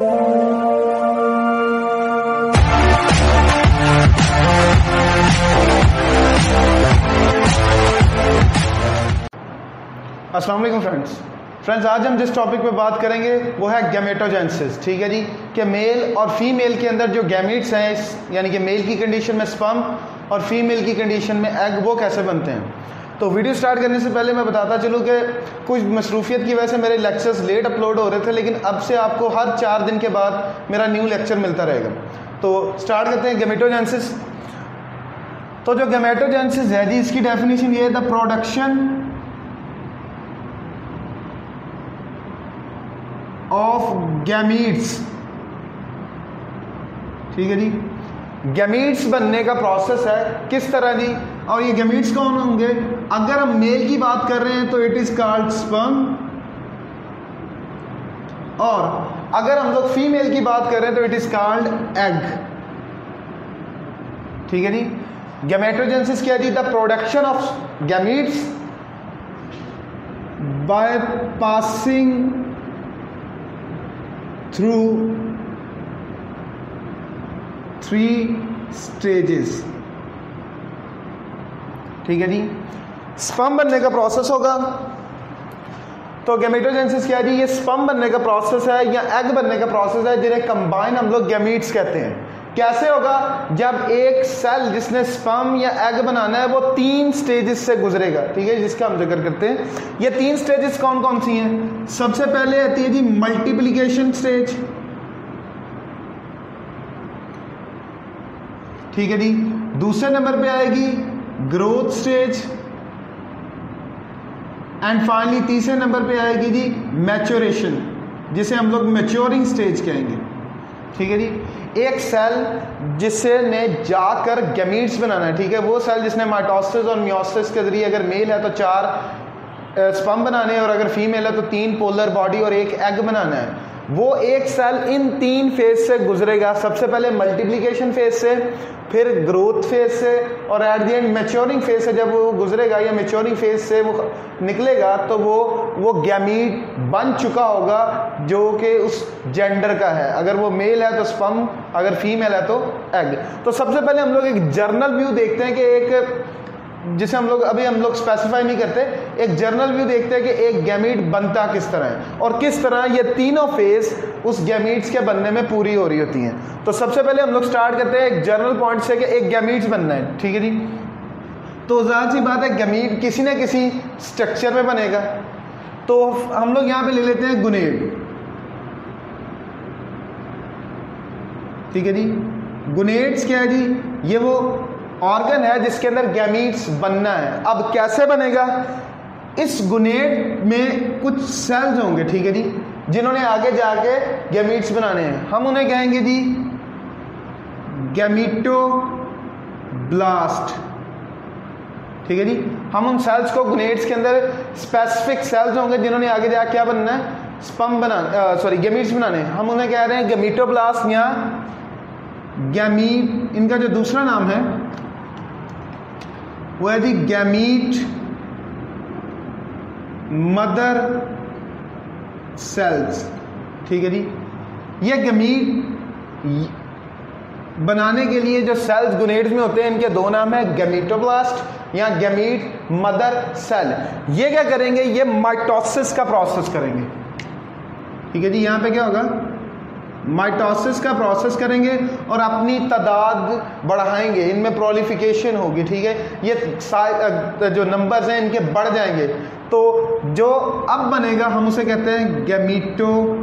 السلام علیکم friends friends آج ہم جس ٹاپک پہ بات کریں گے، وہ ہے گیمیٹوجینسز ٹھیک ہے جی؟ کہ میل اور فیمیل کے اندر جو گیمیٹس ہیں یعنی کہ میل کی کنڈیشن میں سپم اور فیمیل کی کنڈیشن میں ایگ وہ کیسے بنتے ہیں؟ تو ویڈیو سٹارٹ کرنے سے پہلے میں بتاتا چلوں کہ کچھ مصروفیت کی وجہ سے میرے لیکچرز لیٹ اپلوڈ ہو رہے تھے، لیکن اب سے آپ کو ہر چار دن کے بعد میرا نیو لیکچر ملتا رہے گا۔ تو سٹارٹ کرتے ہیں گیمیٹوجینسز تو جو گیمیٹوجینسز ہے جی اس کی ڈیفینیشن یہ ہے دا پروڈکشن آف گیمیٹس ٹھیک ہے جی۔ گیمیٹس بننے کا پروسیس ہے، کس طرح جی؟ اور یہ گیمیٹس کون ہوں گے؟ اگر ہم میل کی بات کر رہے ہیں تو اٹ از کالڈ سپم اور اگر ہم لوگ فیمیل کی بات کر رہے ہیں تو اٹ از کالڈ ایگ ٹھیک ہے جی؟ گیمیٹوجنس کیا جی؟ The production of gametes by passing through three stages ٹھیک ہے جی۔ اسپم بننے کا پروسیس ہوگا۔ تو گیمیٹوجینسس کیا جی؟ یہ اسپم بننے کا پروسیس ہے یا ایگ بننے کا پروسیس ہے جنہیں کمبائن ہم لوگ گیمیٹس کہتے ہیں۔ کیسے ہوگا؟ جب ایک سیل جس نے سپم یا ایگ بنانا ہے وہ تین سٹیجز سے گزرے گا۔ ٹھیک ہے جس کا ہم ذکر کرتے ہیں۔ یہ تین سٹیجز کون کون سی ہیں؟ سب سے پہلے آتی ہے جی ملٹیپلیکیشن سٹیج ٹھیک ہے جی۔ دوسرے نمبر پہ آئے گی گروتھ سٹیج اینڈ فائنلی تیسرے نمبر پہ آئے گی جی میچوریشن، جسے ہم لوگ میچورنگ سٹیج کہیں گے۔ ٹھیک ہے جی؟ ایک سیل جس سے نے جا کر گیمیٹس بنانا ہے، ٹھیک ہے؟ وہ سیل جس نے مائٹوسس اور میوسس کے ذریعے اگر میل ہے تو چار سپم بنانے اور اگر فیمیل ہے تو تین پولر باڈی اور ایک ایگ بنانا ہے۔ وہ ایک سیل ان تین فیز سے گزرے گا۔ سب سے پہلے ملٹیپلیکیشن فیز سے، پھر گروتھ فیز سے، اور at the end maturing phase سے جب وہ گزرے گا یا میچورنگ فیز سے وہ نکلے گا، تو وہ وہ گیمیٹ بن چکا ہوگا جو کہ اس جینڈر کا ہے۔ اگر وہ میل ہے تو سپم اگر فیمیل ہے تو ایگ تو سب سے پہلے ہم لوگ ایک جرنل ویو دیکھتے ہیں کہ ایک جسے ہم لوگ ابھی ہم لوگ اسپیسیفائی نہیں کرتے، ایک جرنل ویو دیکھتے ہیں کہ ایک گیمیٹ بنتا کس طرح ہے۔ اور کس طرح یہ تینوں فیز اس گیمیٹس کے بننے میں پوری ہو رہی ہوتی ہیں۔ تو سب سے پہلے ہم لوگ سٹارٹ کرتے ہیں ایک جرنل پوائنٹ سے کہ ایک گیمیٹس بننا ہے، ٹھیک ہے جی؟ تو ظاہر سی بات ہے گیمیٹ کسی نہ کسی اسٹرکچر میں بنے گا۔ تو ہم لوگ یہاں پہ لے لیتے ہیں گنیڈ ٹھیک ہے جی؟ گنیڈس کیا ہے جی؟ یہ وہ آرگن ہے جس کے اندر گیمیٹس بننا ہے۔ اب کیسے بنے گا؟ اس گنیڈ میں کچھ سیلز ہوں گے، ٹھیک ہے جی؟ جنہوں نے آگے جا کے گیمیٹس بنانے ہیں۔ ہم انہیں کہیں گے جی گیمیٹو بلاسٹ ٹھیک ہے جی؟ ہم ان سیلز کو گنیڈس کے اندر اسپیسیفک سیلز ہوں گے جنہوں نے آگے جا کیا بننا ہے؟ سپم بنا سوری گیمیٹس بنانے ہم انہیں کہہ رہے ہیں گیمیٹو بلاسٹ یا گیمیٹ ان کا جو دوسرا نام ہے وہ ہے گیمیٹ مدر سیلز ٹھیک ہے جی۔ یہ گیمیٹ بنانے کے لیے جو سیلز گنیڈز میں ہوتے ہیں، ان کے دو نام ہیں گیمیٹوبلاسٹ یا گیمیٹ مدر سیل یہ کیا کریں گے؟ یہ مائٹوسس کا پروسیس کریں گے۔ ٹھیک ہے جی یہاں پہ کیا ہوگا؟ مائٹوسس کا پروسیس کریں گے اور اپنی تعداد بڑھائیں گے۔ ان میں پرولیفیکیشن ہوگی، ٹھیک ہے؟ یہ جو نمبرز ہیں، ان کے بڑھ جائیں گے۔ تو جو اب بنے گا، ہم اسے کہتے ہیں گیمیٹو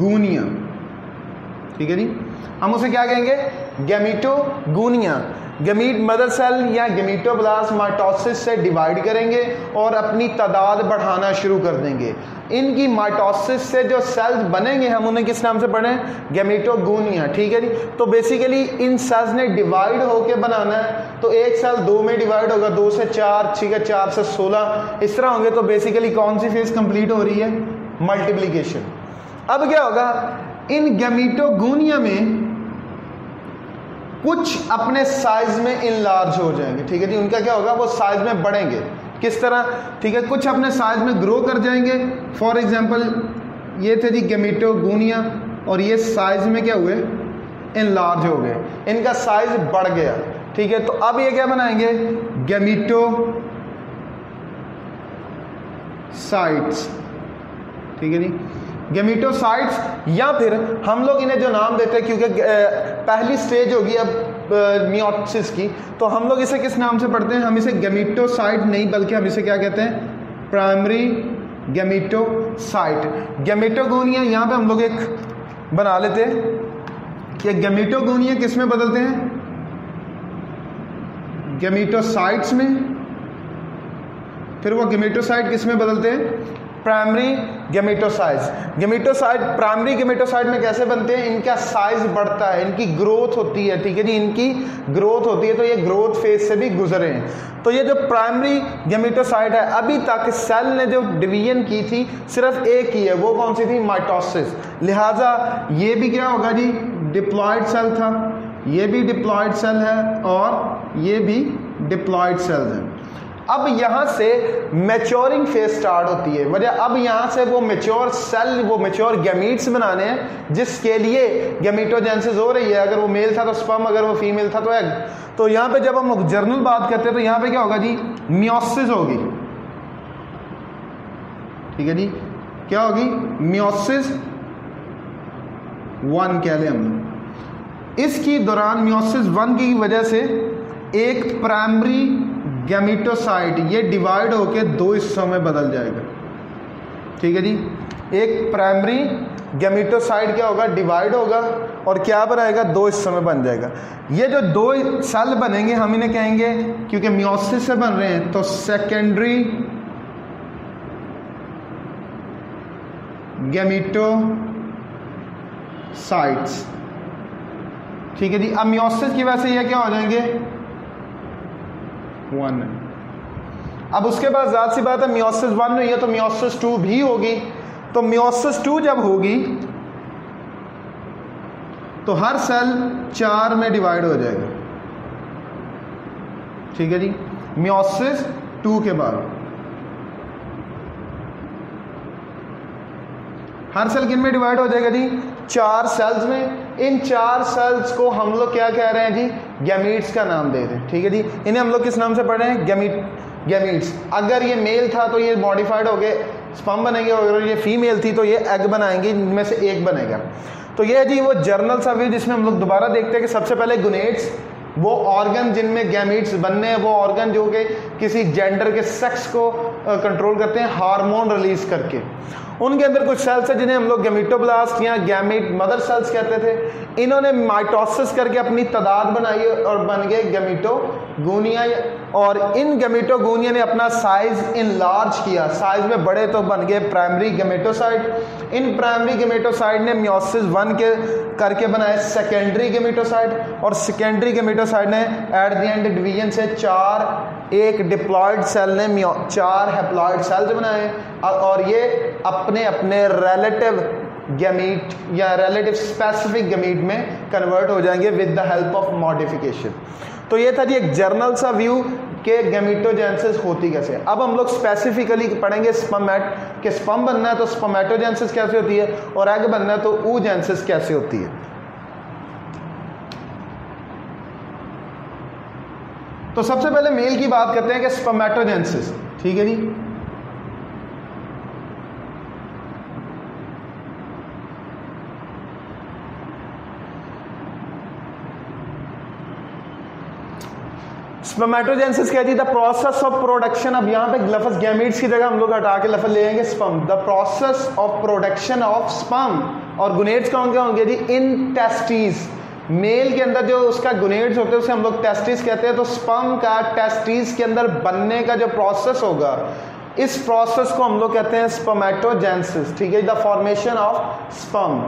گونیا ٹھیک ہے جی؟ ہم اسے کیا کہیں گے؟ گیمیٹو گونیا گمیٹ مدر سیل یا گمیٹو بلاس مائٹوسس سے ڈیوائڈ کریں گے اور اپنی تعداد بڑھانا شروع کر دیں گے۔ ان کی مائٹوسس سے جو سیلز بنیں گے، ہم انہیں کس نام سے پڑھیں؟ گیمیٹو گونیا ٹھیک ہے جی؟ تو بیسیکلی ان سیلز نے ڈیوائڈ ہو کے بنانا ہے۔ تو ایک سیل دو میں ڈیوائڈ ہوگا، دو سے چار، ٹھیک ہے، چار سے سولہ۔ اس طرح ہوں گے تو بیسیکلی کون سی فیز کمپلیٹ ہو رہی ہے؟ ملٹیپلیکیشن اب کیا ہوگا؟ ان گیمیٹو گونیا میں کچھ اپنے سائز میں ان لارج ہو جائیں گے۔ ٹھیک ہے جی؟ ان کا کیا ہوگا؟ وہ سائز میں بڑھیں گے۔ کس طرح؟ ٹھیک ہے، کچھ اپنے سائز میں گرو کر جائیں گے۔ فار ایگزامپل یہ تھے جی گیمیٹو گونیا اور یہ سائز میں کیا ہوئے؟ ان لارج ہو گئے۔ ان کا سائز بڑھ گیا۔ ٹھیک ہے، تو اب یہ کیا بنائیں گے؟ گیمیٹو سائٹس ٹھیک ہے جی؟ گیمیٹو سائٹس یا پھر ہم لوگ انہیں جو نام دیتے ہیں، کیونکہ پہلی سٹیج ہوگی اب میوٹسس کی، تو ہم لوگ اسے کس نام سے پڑھتے ہیں؟ ہم اسے گیمیٹو سائٹ نہیں، بلکہ ہم اسے کیا کہتے ہیں؟ پرائمری گیمیٹو سائٹ گیمیٹو گونیا یہاں پہ ہم لوگ ایک بنا لیتے ہیں کہ گیمیٹو گونیا کس میں بدلتے ہیں؟ گیمیٹو سائٹس میں. پھر وہ گیمیٹوسائٹ کس میں بدلتے ہیں؟ Primary gametocytes gametocyte primary gametocyte میں کیسے بنتے ہیں؟ ان کا سائز بڑھتا ہے، ان کی گروتھ ہوتی ہے، ٹھیک ہے جی؟ ان کی گروتھ ہوتی ہے تو یہ گروتھ فیز سے بھی گزرے ہیں۔ تو یہ جو پرائمری گیمیٹوسائٹ ہے، ابھی تک سیل نے جو ڈویژن کی تھی، صرف ایک ہی ہے، وہ کون سی تھی؟ مائٹوسس لہٰذا یہ بھی کیا ہوگا جی؟ ڈپلائڈ سیل تھا، یہ بھی ڈپلائڈ سیل ہے اور یہ بھی ڈپلائڈ سیل ہے۔ اب یہاں سے میچورنگ فیز سٹارٹ ہوتی ہے۔ وجہ اب یہاں سے وہ میچور سیل وہ میچور گیمیٹس بنانے ہیں، جس کے لیے گیمیٹوجینسز ہو رہی ہے۔ اگر وہ میل تھا تو سپم اگر وہ فیمیل تھا تو ایگ تو یہاں پہ جب ہم لوگ جرنل بات کرتے ہیں تو یہاں پہ کیا ہوگا جی؟ میوسز ہوگی۔ ٹھیک ہے جی؟ کیا ہوگی؟ میوسز ون کہہ لیں ہم۔ اس کی دوران میوسز ون کی وجہ سے ایک پرائمری گیمیٹوسائٹ، یہ ڈیوائڈ ہو کے دو حصوں میں بدل جائے گا۔ ٹھیک ہے جی؟ ایک پرائمری گیمیٹوسائٹ کیا ہوگا؟ ڈیوائڈ ہوگا اور کیا بنائے گا؟ دو حصوں میں بن جائے گا۔ یہ جو دو سیل بنیں گے، ہم انہیں کہیں گے کیونکہ میوسس سے بن رہے ہیں، تو سیکنڈری گیمیٹو سائٹس ٹھیک ہے جی؟ اب میوسس کی وجہ سے یہ کیا ہو جائیں گے؟ ون اب اس کے بعد ذات سی بات ہے میوسس ون ہوئی ہے تو میوسس ٹو بھی ہوگی۔ تو میوسس ٹو جب ہوگی، تو ہر سیل چار میں ڈیوائڈ ہو جائے گا ٹھیک ہے جی؟ میوسس ٹو کے بعد۔ ہر سیل کن میں ڈیوائڈ ہو جائے گا جی؟ چار سیلز میں، ان چار سیلز کو ہم لوگ کیا کہہ رہے ہیں جی؟ گیمیٹس کا نام دے دیں۔ ٹھیک ہے جی؟ انہیں ہم لوگ کس نام سے پڑھ رہے ہیں؟ گیمیٹ گیمیٹس اگر یہ میل تھا تو یہ ماڈیفائڈ ہو گئے اسپم بنے گے اگر یہ فیمیل تھی تو یہ ایگ بنائیں گے، ان میں سے ایک بنے گا۔ تو یہ جی وہ جرنل سا ویو جس میں ہم لوگ دوبارہ دیکھتے ہیں کہ سب سے پہلے گنیٹس وہ آرگن جن میں گیمیٹس بننے ہیں، وہ آرگن جو کہ کسی جینڈر کے سیکس کو کنٹرول کرتے ہیں ہارمون ریلیز کر کے۔ ان کے اندر کچھ سیلس ہیں جنہیں ہم لوگ گیمیٹو بلاسٹ یا گیمیٹ مدر سیلس کہتے تھے۔ انہوں نے مائٹوسس کر کے اپنی تعداد بنائی اور بن گئے گیمیٹو گونیا اور ان گیمیٹو گونیا نے اپنا سائز ان لارج کیا۔ سائز میں بڑے تو بن گئے پرائمری گیمیٹوسائٹ ان پرائمری گیمیٹوسائٹ نے میوسس ون کے کر کے بنائے سیکنڈری گیمیٹوسائٹ اور سیکنڈری گیمیٹوسائٹ نے ایٹ دی اینڈ ڈویژن سے چار ایک ڈپلائڈ سیل نے میو... چار ہیپلائڈ سیلز بنائے۔ اور یہ اپنے اپنے ریلیٹو گیمیٹ یا ریلیٹو اسپیسیفک گیمیٹ میں کنورٹ ہو جائیں گے with the help of modification تو یہ تھا جی ایک جرنل سا ویو کہ گیمیٹوجینسس ہوتی کیسے اب ہم لوگ اسپیسیفکلی پڑھیں گے اسپمیٹ کہ اسپم بننا ہے تو اسپمیٹوجینسس کیسے ہوتی ہے اور ایگ بننا ہے تو او جینسس کیسے ہوتی ہے۔ تو سب سے پہلے میل کی بات کرتے ہیں کہ اسپمیٹوجینسس ٹھیک ہے جی؟ اسپمیٹوجینسس کیا جی دا پروسیس آف پروڈکشن اب یہاں پہ لفظ گیمیٹس کی جگہ ہم لوگ ہٹا کے لفظ لے آئیں گے sperm the process of production of sperm اور گنیٹس کون کیا ہوں گے جی ان ٹیسٹیز میل کے اندر جو اس کا گنیٹس ہوتے ہیں اسے ہم لوگ ٹیسٹیز کہتے ہیں تو اسپم کا ٹیسٹیز کے اندر بننے کا جو پروسیس ہوگا اس پروسیس کو ہم لوگ کہتے ہیں اسپمیٹوجینسس ٹھیک ہے دا فارمیشن آف اسپم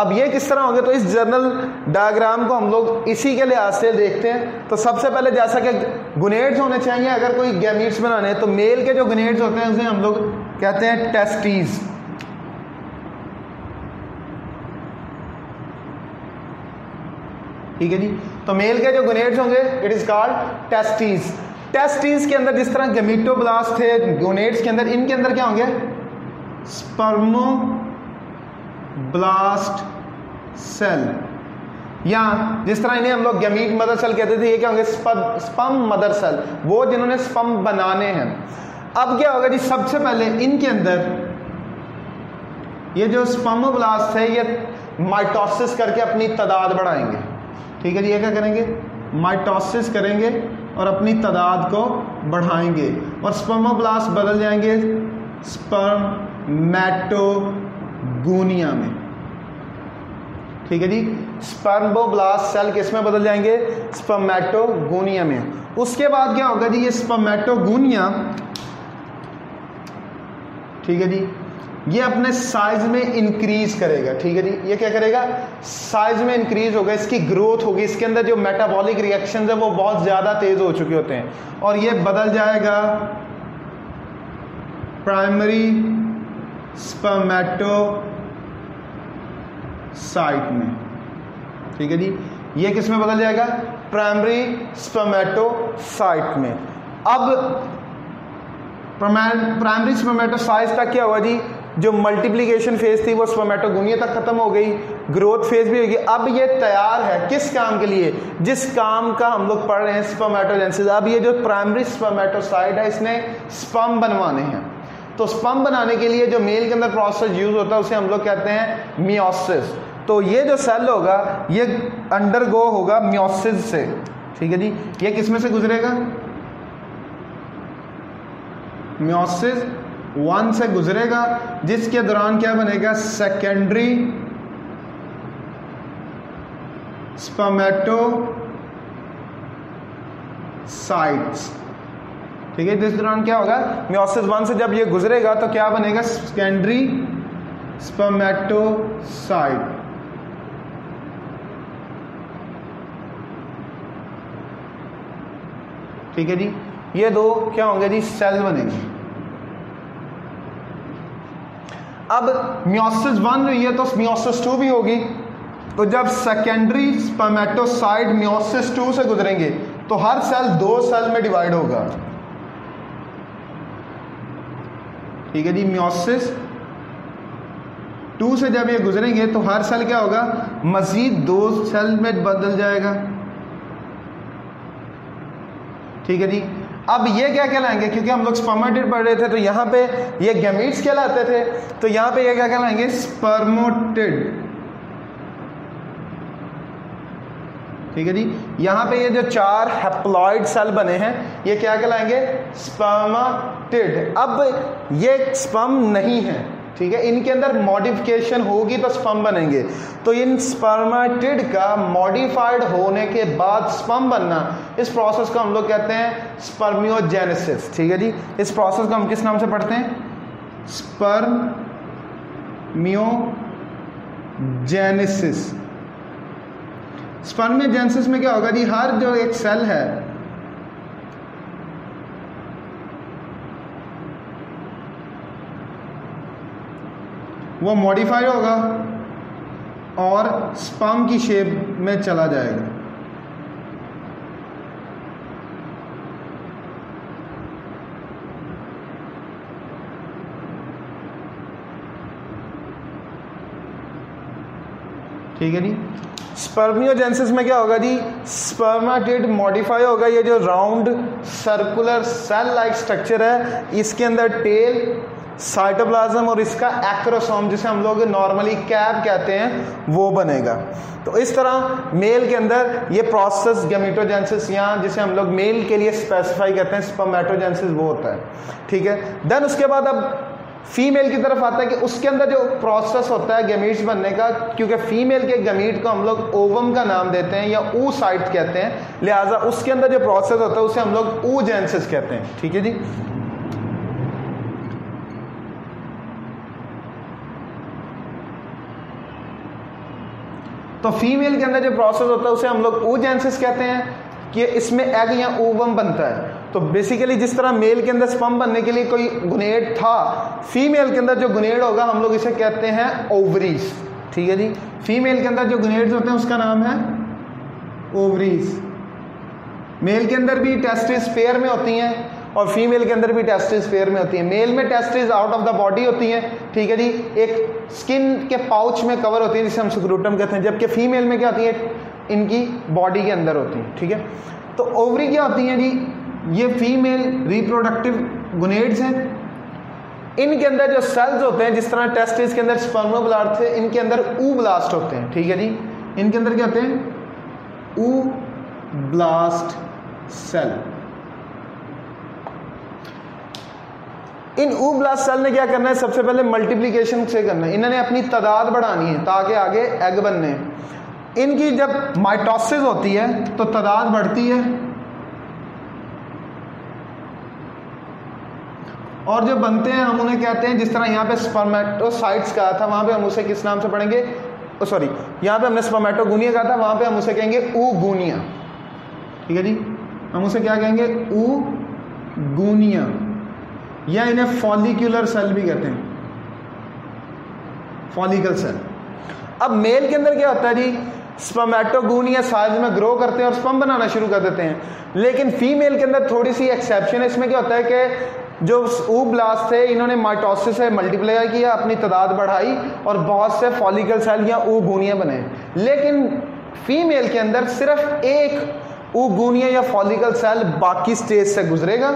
اب یہ کس طرح ہوں گے؟ تو اس جرنل ڈائگرام کو ہم لوگ اسی کے لحاظ سے دیکھتے ہیں۔ تو سب سے پہلے جیسا کہ گنیڈز ہونے چاہیے، اگر کوئی گیمیٹس بنانے تو میل کے جو گنیڈز ہوتے ہیں، اسے ہم لوگ کہتے ہیں ٹیسٹیز ٹھیک ہے جی؟ تو میل کے جو گنیڈز ہوں گے it is called testes testes کے اندر جس طرح گمیٹو بلاس تھے گونیٹس کے اندر، ان کے اندر کیا ہوں گے؟ اسپرمو بلاسٹ سیل یا جس طرح انہیں ہم لوگ گیمیٹ مدر سیل کہتے تھے، یہ کیا ہوں گے؟ سپم مدر سیل وہ جنہوں نے سپم بنانے ہیں۔ اب کیا ہوگا جی؟ سب سے پہلے ان کے اندر یہ جو سپم بلاسٹ ہے، یہ مائٹوسس کر کے اپنی تعداد بڑھائیں گے۔ ٹھیک ہے جی؟ یہ کیا کریں گے؟ مائٹوسس کریں گے اور اپنی تعداد کو بڑھائیں گے۔ اور سپرمو بلاسٹ بدل جائیں گے۔ سپرمیٹو گونیا میں۔ ٹھیک ہے جی؟ سپرمو بلاسٹ سیل کس میں بدل جائیں گے؟ سپرمیٹو گونیا میں۔ اس کے بعد کیا ہوگا جی؟ یہ سپرمیٹو گونیا ٹھیک ہے جی؟ یہ اپنے سائز میں انکریز کرے گا۔ ٹھیک ہے جی؟ یہ کیا کرے گا؟ سائز میں انکریز ہوگا۔ اس کی گروتھ ہوگی۔ اس کے اندر جو میٹابولک ریئیکشن وہ بہت زیادہ تیز ہو چکے ہوتے ہیں۔ اور یہ بدل جائے گا پرائمری سپرمیٹو سائٹ میں۔ ٹھیک ہے جی؟ یہ کس میں بدل جائے گا؟ پرائمری سپرمیٹو سائٹ میں۔ اب پرائمری سپرمیٹو سائز تک کیا ہوا جی؟ جو ملٹیپلیکیشن فیز تھی وہ سپرمیٹوگونیا تک ختم ہو گئی، گروتھ فیز بھی ہوگی اب یہ تیار ہے کس کام کے لیے؟ جس کام کا ہم لوگ پڑھ رہے ہیں، سپرمیٹوجنسز۔ اب یہ جو پرائمری سپرمیٹوسائڈ ہے، اس نے سپم بنوانے ہیں۔ تو سپم بنانے کے لیے جو میل کے اندر پروسیس یوز ہوتا ہے، اسے ہم لوگ کہتے ہیں میوسس تو یہ جو سیل ہوگا، یہ انڈر گو ہوگا میوسس سے. ٹھیک ہے جی؟ یہ کس میں سے گزرے گا؟ میوسس ون سے گزرے گا، جس کے دوران کیا بنے گا؟ سیکنڈری اسپمیٹو سائٹس ٹھیک ہے، جس دوران کیا ہوگا؟ میوسس ون سے جب یہ گزرے گا تو کیا بنے گا؟ سیکنڈری اسپمیٹو سائٹ ٹھیک ہے جی؟ یہ دو کیا ہوں گے جی؟ سیل بنے گی۔ اب میوسس ون ہوئی ہے تو میوسس ٹو بھی ہوگی۔ تو جب سیکنڈری اسپمیٹوسائڈ میوسس ٹو سے گزریں گے، تو ہر سیل دو سیل میں ڈیوائڈ ہوگا۔ ٹھیک ہے جی؟ میوسس ٹو سے جب یہ گزریں گے، تو ہر سیل کیا ہوگا؟ مزید دو سیل میں بدل جائے گا۔ ٹھیک ہے جی۔ اب یہ کیا کہلائیں گے؟ کیونکہ ہم لوگ سپرموٹیڈ پڑھ رہے تھے تو یہاں پہ یہ گیمیٹس کہلاتے تھے۔ تو یہاں پہ یہ کیا کہلائیں گے؟ سپرموٹیڈ ٹھیک ہے جی۔ یہاں پہ یہ جو چار ہیپلوئڈ سیل بنے ہیں، یہ کیا کہلائیں گے؟ سپرموٹیڈ اب یہ سپرم نہیں ہے۔ ٹھیک ہے؟ ان کے اندر ماڈیفکیشن ہوگی تو سپم بنیں گے۔ تو ان سپرماٹڈ کا ماڈیفائڈ ہونے کے بعد سپم بننا، اس پروسیس کو ہم لوگ کہتے ہیں سپرمیوجینسس ٹھیک ہے جی؟ اس پروسیس کو ہم کس نام سے پڑھتے ہیں؟ سپرمیو جینسس سپرمیوجینسس میں کیا ہوگا جی؟ ہر جو ایک سیل ہے وہ ماڈیفائی ہوگا اور سپم کی شیپ میں چلا جائے گا۔ ٹھیک ہے جی؟ اسپرمیوجینسس میں کیا ہوگا جی؟ اسپرماٹیڈ ماڈیفائی ہوگا، یہ جو round circular cell like structure ہے، اس کے اندر ٹیل سائٹوپلازم اور اس کا ایکروسوم جسے ہم لوگ نارملی کیب کہتے ہیں، وہ بنے گا۔ تو اس طرح میل کے اندر یہ پروسیس گیمیٹوجینسس یا جسے ہم لوگ میل کے لیے اسپیسیفائی کرتے ہیں سپرمیٹوجینسس وہ ہوتا ہے۔ ٹھیک ہے؟ دین اس کے بعد اب فیمیل کی طرف آتا ہے کہ اس کے اندر جو پروسیس ہوتا ہے گیمیٹس بننے کا، کیونکہ فیمیل کے گیمیٹ کو ہم لوگ اووم کا نام دیتے ہیں یا او سائٹ کہتے ہیں، لہٰذا اس کے اندر جو پروسیس ہوتا ہے، اسے ہم لوگ او جینسس کہتے ہیں۔ ٹھیک ہے جی؟ تو فیمیل کے اندر جو پروسیس ہوتا ہے اسے ہم لوگ او جینسس کہتے ہیں کہ اس میں ایگ یا اووم بنتا ہے۔ تو بیسیکلی جس طرح میل کے اندر سپم بننے کے لیے کوئی گنیڈ تھا فیمیل کے اندر جو گنیڈ ہوگا ہم لوگ اسے کہتے ہیں اووریز ٹھیک ہے جی؟ فیمیل کے اندر جو گنیڈز ہوتے ہیں اس کا نام ہے اووریز میل کے اندر بھی ٹیسٹس پیئر میں ہوتی ہیں۔ اور فیمیل کے اندر بھی ٹیسٹز پیئر میں ہوتی ہیں. میل میں testes out of the body ہوتی ہیں. ٹھیک ہے جی؟ ایک اسکن کے پاؤچ میں کور ہوتی ہیں جسے ہم سکروٹم کہتے ہیں. جبکہ فیمیل میں کیا ہوتی ہے ان کی باڈی کے اندر ہوتی ہیں. ٹھیک ہے؟ تو اووری کیا ہوتی ہیں جی؟ یہ فیمیل ریپروڈکٹیو گنیڈز ہیں. ان کے اندر جو سیلز ہوتے ہیں، جس طرح ٹیسٹز کے اندر سپرمو بلاسٹ تھے، ان کے اندر او بلاسٹ ہوتے ہیں. ٹھیک ہے جی؟ ان کے اندر کیا ہوتے ہیں؟ او بلاسٹ سیل ان او بلاسٹ سیل نے کیا کرنا ہے؟ سب سے پہلے ملٹیپلیکیشن سے کرنا ہے۔ انہوں نے اپنی تعداد بڑھانی ہے تاکہ آگے ایگ بننے ان کی جب مائٹوسز ہوتی ہے تو تعداد بڑھتی ہے۔ اور جو بنتے ہیں، ہم انہیں کہتے ہیں، جس طرح یہاں پہ سپرمیٹوسائٹس کہا تھا، وہاں پہ ہم اسے کس نام سے پڑھیں گے؟ سوری، یہاں پہ ہم نے سپرمیٹو گونیا کہا تھا، وہاں پہ ہم اسے کہیں گے او گونیا ٹھیک ہے جی؟ ہم اسے کیا کہیں گے؟ او گونیا یا انہیں فالیکولر سیل بھی کہتے ہیں. فالیکل سیل اب میل کے اندر کیا ہوتا ہے جی؟ اسپمیٹوگونیا سائز میں گرو کرتے ہیں اور اسپم بنانا شروع کر دیتے ہیں. لیکن فیمیل کے اندر تھوڑی سی ایکسیپشن ہے، اس میں کیا ہوتا ہے کہ جو او بلاس تھے، انہوں نے مائٹوسس سے ملٹی پلائی کیا، اپنی تعداد بڑھائی اور بہت سے فالیکل سیل یا او گونیا بنے. لیکن فیمیل کے اندر صرف ایک او گونیا یا فالیکل سیل باقی سٹیج سے گزرے گا۔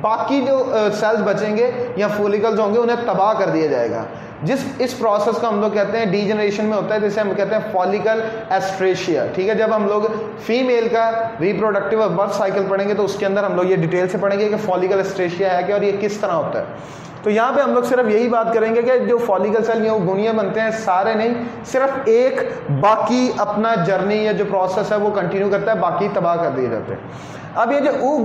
باقی جو سیلز بچیں گے یا فولیکلز ہوں گے، انہیں تباہ کر دیا جائے گا۔ جس، اس پروسیس کو ہم لوگ کہتے ہیں ڈی جنریشن میں ہوتا ہے، جسے ہم کہتے ہیں فالیکل ایسٹریشیا ٹھیک ہے، جب ہم لوگ فیمیل کا ریپروڈکٹیو اور برتھ سائیکل پڑھیں گے، تو اس کے اندر ہم لوگ یہ ڈیٹیل سے پڑھیں گے کہ فالیکل ایسٹریشیا ہے کہ اور یہ کس طرح ہوتا ہے۔ تو یہاں پہ ہم لوگ صرف یہی بات کریں گے کہ جو فالیکل سیل یا گونیا بنتے ہیں، سارے نہیں، صرف ایک باقی اپنا جرنی یا جو پروسیس ہے، وہ کنٹینیو کرتا ہے، باقی تباہ کر دیے جاتے ہیں۔ اب یہ جو او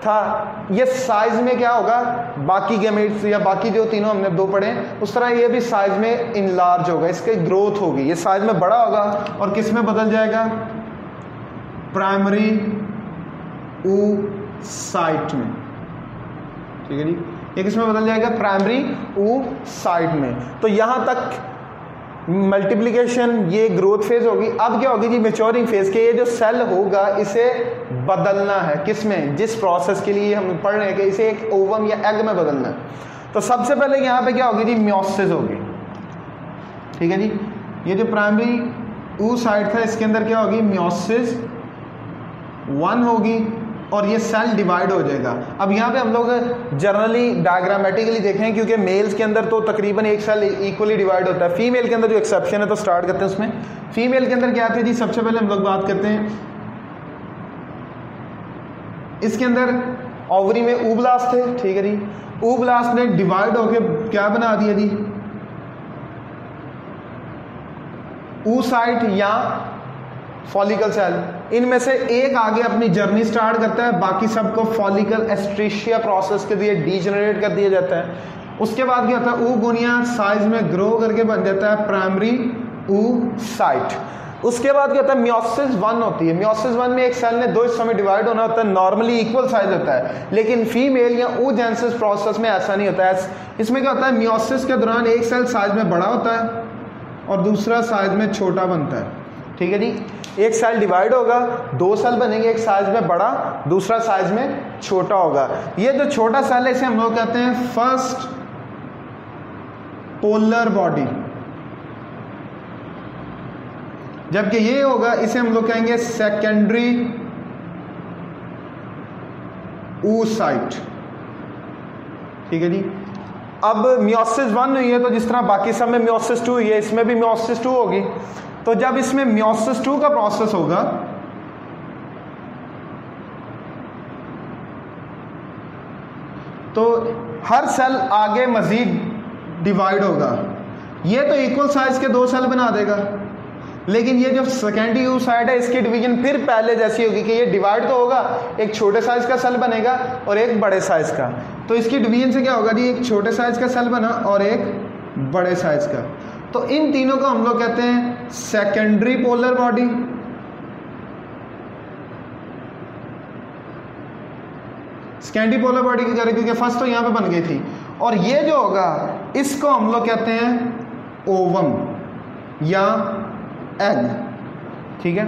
تھا۔ یہ سائز میں کیا ہوگا؟ باقی گیمیٹس یا باقی جو تینوں ہم نے دو پڑھے، اس طرح یہ بھی سائز میں ان لارج ہوگا۔ اس کی گروتھ ہوگی۔ یہ سائز میں بڑا ہوگا اور کس میں بدل جائے گا؟ پرائمری او سائٹ میں۔ ٹھیک ہے جی؟ یہ کس میں بدل جائے گا؟ پرائمری او سائٹ میں۔ تو یہاں تک ملٹیپلیکیشن یہ گروتھ فیز ہوگی. اب کیا ہوگی جی میچورنگ فیز کہ یہ جو سیل ہوگا، اسے بدلنا ہے. کس میں؟ جس پروسیس کے لیے ہم پڑھ رہے ہیں کہ اسے ایک اوون یا ایگ میں بدلنا ہے. تو سب سے پہلے یہاں پہ کیا ہوگی جی میوسز ہوگی. ٹھیک ہے جی؟ یہ جو پرائمری او سائڈ تھا، اس کے اندر کیا ہوگی؟ میوسز ون ہوگی. اور یہ سیل ڈیوائڈ ہو جائے گا۔ اب یہاں پہ ہم لوگ جرنلی ڈائگرامیٹیکلی دیکھیں، کیونکہ میلز کے اندر تو تقریباً ایک سیل ایکولی ڈیوائڈ ہوتا ہے۔ فیمیل کے اندر جو ایکسیپشن ہے تو سٹارٹ کرتے ہیں اس میں۔ فیمیل کے اندر کیا آتے ہیں جی سب سے پہلے ہم لوگ بات کرتے ہیں۔ اس کے اندر اووری میں اوبلاس تھے، ٹھیک ہے جی۔ اوبلاس نے ڈیوائڈ ہو کے کیا بنا دیا جی؟ او سائٹ یا فالیکل سیل ان میں سے ایک آگے اپنی جرنی سٹارٹ کرتا ہے، باقی سب کو فالیکل ایسٹریشیا پروسیس کے دیے ڈی جنریٹ کر دیا جاتا ہے۔ اس کے بعد کیا ہوتا ہے؟ او گونیا سائز میں گرو کر کے بن جاتا ہے پرائمری او سائٹ اس کے بعد کیا ہوتا ہے؟ میوسس ون ہوتی ہے۔ میوسس ون میں ایک سیل نے دو حصوں میں ڈیوائڈ ہونا ہوتا ہے نارملی ایکول سائز ہوتا ہے۔ لیکن فیمیل یا او جینسس پروسیس میں ایسا نہیں ہوتا ہے۔ اس میں کیا ہوتا ہے؟ میوسس کے دوران ایک سیل سائز میں بڑا ہوتا ہے اور دوسرا سائز میں چھوٹا بنتا ہے۔ ٹھیک ہے جی؟ ایک سیل ڈیوائڈ ہوگا، دو سیل بنیں گے، ایک سائز میں بڑا، دوسرا سائز میں چھوٹا ہوگا۔ یہ جو چھوٹا سیل ہے، اسے ہم لوگ کہتے ہیں فرسٹ پولر باڈی جبکہ یہ ہوگا، اسے ہم لوگ کہیں گے سیکنڈری او سائٹ ٹھیک ہے جی؟ اب میوسس ون ہوئی ہے، تو جس طرح باقی سب میں میوسس ٹو ہوئی ہے، اس میں بھی میوسس ٹو ہوگی۔ تو جب اس میں میوسس ٹو کا پروسیس ہوگا، تو ہر سیل آگے مزید ڈیوائڈ ہوگا۔ یہ تو ایکول سائز کے دو سیل بنا دے گا۔ لیکن یہ جو سیکنڈری یو سائڈ ہے، اس کی ڈویژن پھر پہلے جیسی ہوگی کہ یہ ڈیوائڈ تو ہوگا، ایک چھوٹے سائز کا سیل بنے گا اور ایک بڑے سائز کا۔ تو اس کی ڈویژن سے کیا ہوگا؟ جی ایک چھوٹے سائز کا سیل بنا اور ایک بڑے سائز کا۔ تو ان تینوں کو ہم لوگ کہتے ہیں secondary polar body secondary polar body کی کرے کیونکہ فرسٹ تو یہاں پہ بن گئی تھی۔ اور یہ جو ہوگا، اس کو ہم لوگ کہتے ہیں اووم یا ایگ ٹھیک ہے؟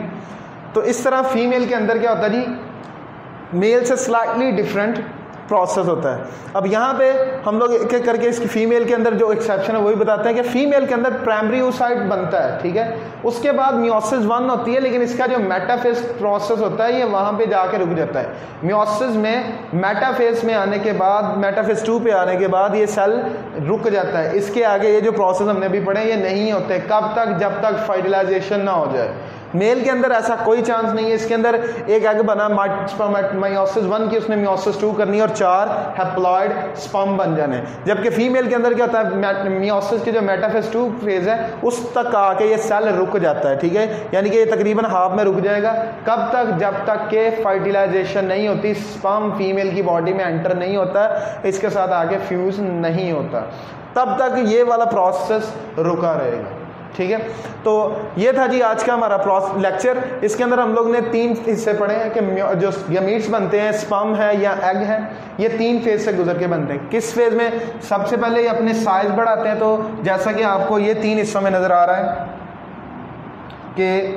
تو اس طرح فیمیل کے اندر کیا ہوتا ہے جی؟ میل سے سلائٹلی ڈفرینٹ پروسیس ہوتا ہے۔ اب یہاں پہ ہم لوگ ایک ایک کر کے اس کی فیمیل کے اندر جو ایکسیپشن ہے وہی بتاتے ہیں کہ فیمیل کے اندر پرائمری اوسائٹ بنتا ہے، ٹھیک ہے؟ اس کے بعد میوسس ون ہوتی ہے، لیکن اس کا جو میٹافیس پروسیس ہوتا ہے، یہ وہاں پہ جا کے رک جاتا ہے۔ میوسس میں میٹافیس میں آنے کے بعد میٹافیس ٹو پہ آنے کے بعد یہ سیل رک جاتا ہے۔ اس کے آگے یہ جو پروسیس ہم نے بھی پڑھے، یہ نہیں ہوتے۔ کب تک، جب تک فرٹیلائزیشن نہ ہو جائے۔ میل کے اندر ایسا کوئی چانس نہیں ہے، اس کے اندر ایک ایگ بنا مائیوسس ون کی اس نے میوسس ٹو کرنی اور چار ہیپلائڈ سپم بن جانے۔ جبکہ فیمیل کے اندر کیا ہوتا ہے میوسس کی جو میٹافیس ٹو فیز ہے، اس تک آ کے یہ سیل رک جاتا ہے، ٹھیک ہے؟ یعنی کہ یہ تقریباً ہاف میں رک جائے گا۔ کب تک؟ جب تک کہ فرٹیلائزیشن نہیں ہوتی سپم فیمیل کی باڈی میں انٹر نہیں ہوتا، اس کے ساتھ آگے فیوز نہیں ہوتا۔ تب تک یہ والا پروسیس رکا رہے گا۔ ٹھیک ہے؟ تو یہ تھا جی آج کا ہمارا لیکچر اس کے اندر ہم لوگ نے تین حصے پڑھے ہیں کہ جو گمیٹس بنتے ہیں اسپم ہے یا ایگ ہے، یہ تین فیز سے گزر کے بنتے ہیں۔ کس فیز میں؟ سب سے پہلے یہ اپنے سائز بڑھاتے ہیں تو جیسا کہ آپ کو یہ تین حصوں میں نظر آ رہا ہے کہ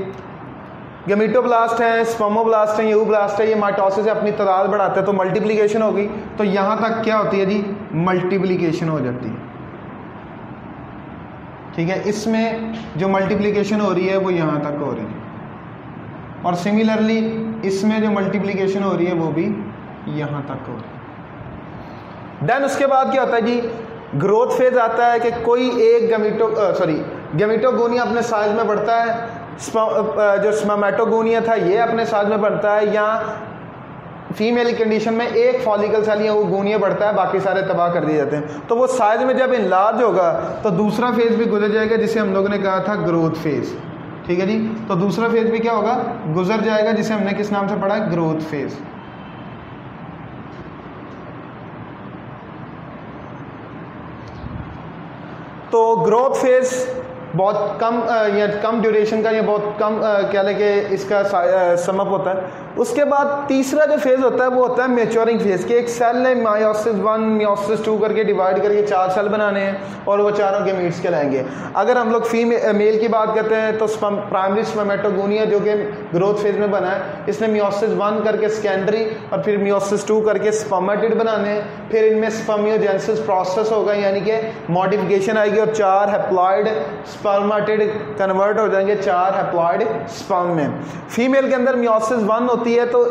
گمیٹو بلاسٹ ہے اسپمو بلاسٹ ہے یو بلاسٹ ہے، یہ مائٹوسس سے اپنی تعداد بڑھاتے ہیں تو ملٹیپلیکیشن ہوگی۔ تو یہاں تک کیا ہوتی ہے جی؟ ملٹیپلیکیشن ہو جاتی ہے۔ ٹھیک ہے؟ اس میں جو ملٹیپلیکیشن ہو رہی ہے وہ یہاں تک ہو رہی ہے۔ اور سملرلی اس میں جو ملٹیپلیکیشن ہو رہی ہے وہ بھی یہاں تک ہو رہی ہے۔ دین اس کے بعد کیا ہوتا ہے جی؟ گروتھ فیز آتا ہے کہ کوئی ایک گمیٹو سوری گمیٹو گونیا اپنے سائز میں بڑھتا ہے جو اسمیٹوگونیا تھا، یہ اپنے سائز میں بڑھتا ہے یا فیمیل کنڈیشن میں ایک فالیکل سیل یا وہ گونیا بڑھتا ہے، باقی سارے تباہ کر دیے جاتے ہیں۔ تو وہ سائز میں جب انلارج ہوگا، تو دوسرا فیز بھی گزر جائے گا، جسے ہم لوگوں نے کہا تھا گروتھ فیز ٹھیک ہے جی؟ تو دوسرا فیز بھی کیا ہوگا؟ گزر جائے گا، جسے ہم نے کس نام سے پڑھا؟ ہے گروتھ فیز تو گروتھ فیز بہت کم یا کم ڈیوریشن کا یا بہت کم کیا لے کہ اس کا سم اپ ہوتا ہے۔ اس کے بعد تیسرا جو فیز ہوتا ہے وہ ہوتا ہے میچورنگ فیز کہ ایک سیل نے مایوسس ون میوسس ٹو کر کے ڈیوائڈ کر کے چار سیل بنانے ہیں اور وہ چاروں کے میٹس کے لائیں گے۔ اگر ہم لوگ میل کی بات کرتے ہیں تو پرائمری اسپمیٹوگونیا جو کہ گروتھ فیز میں بنا ہے، اس نے میوسس ون کر کے سکینڈری اور پھر میوسس ٹو کر کے اسپمیٹڈ بنانے ہیں۔ پھر ان میں اسپمیوجینسس پروسیس ہوگا یعنی کہ ماڈیفکیشن آئے گی اور چار ہیپلائڈ اسپرماٹڈ کنورٹ ہو جائیں گے چار ہیپلائڈ اسپم میں۔ فیمیل کے اندر میوسس ون ہوتی ہے تو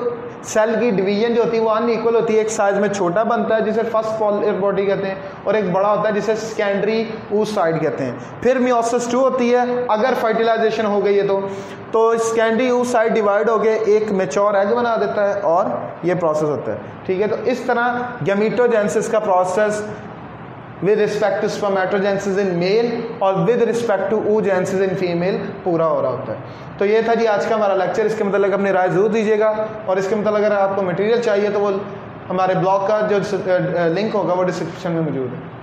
سیل کی ڈویژن جو ہوتی ہے وہ ان ایکول ہوتی ہے، ایک سائز میں چھوٹا بنتا ہے جسے فرسٹ پالر باڈی کہتے ہیں، اور ایک بڑا ہوتا ہے جسے سیکنڈری اوس سائڈ کہتے ہیں۔ پھر میوسس ٹو ہوتی ہے، اگر فرٹیلائزیشن ہو گئی ہے تو۔ تو سیکنڈری اوس سائڈ ڈیوائڈ ہو کے ایک میچور ایگ بنا دیتا ہے اور یہ پروسیس ہوتا ہے۔ ٹھیک ہے، تو اس طرح گیمیٹوجینسس کا process with respect to spermatogenesis in male اور with respect to oogenesis in female پورا ہو رہا ہوتا ہے۔ تو یہ تھا جی آج کا ہمارا لیکچر اس کے متعلق اپنی رائے ضرور دیجیے گا۔ اور اس کے متعلق اگر آپ کو مٹیریل چاہیے تو وہ ہمارے بلاگ کا جو uh, لنک ہوگا وہ ڈسکرپشن میں موجود ہے۔